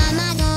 ままの